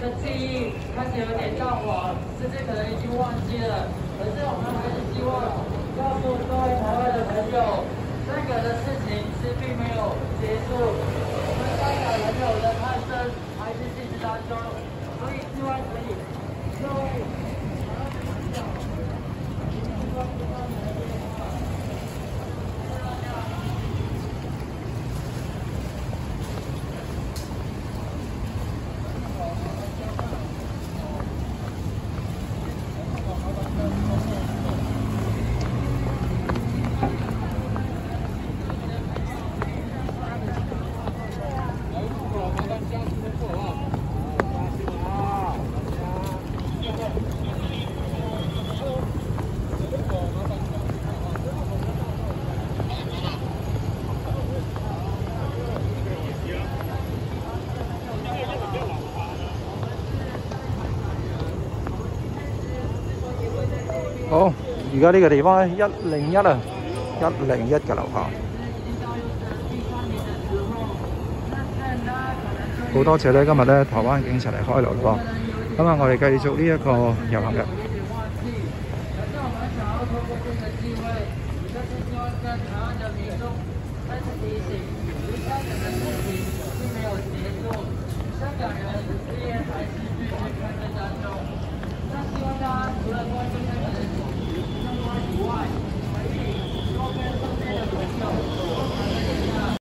的记忆开始有点淡黄，甚至可能已经忘记了。可是我们还是希望告诉各位台湾的朋友，这个的事情是并没有结束。我们香港人友的攀升还是继续当中，所以希望可以好，而家呢个地方咧，一零一啊，一零一嘅楼下。好多谢咧，今日咧台湾警察嚟开路嘅，咁啊，我哋继续呢一个游行嘅。